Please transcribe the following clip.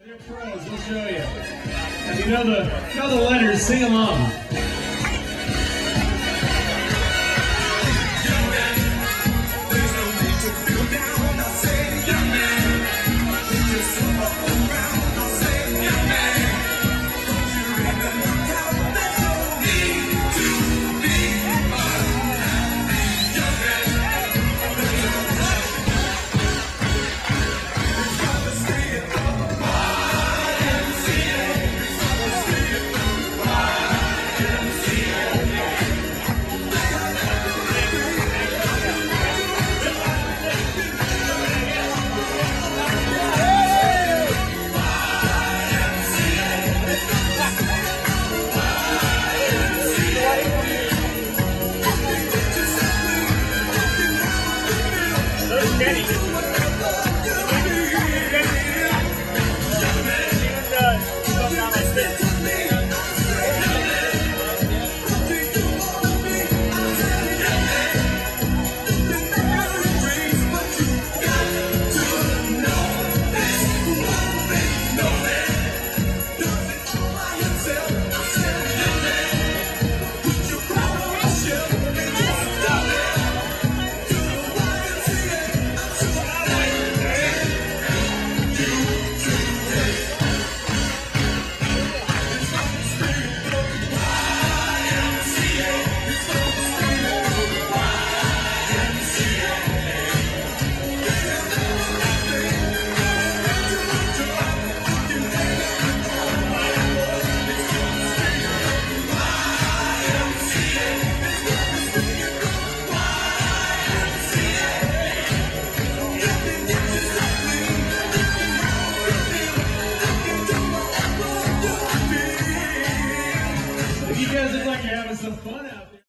We'll show you. If you know the, know the letters, sing along. You look like you're having some fun out there.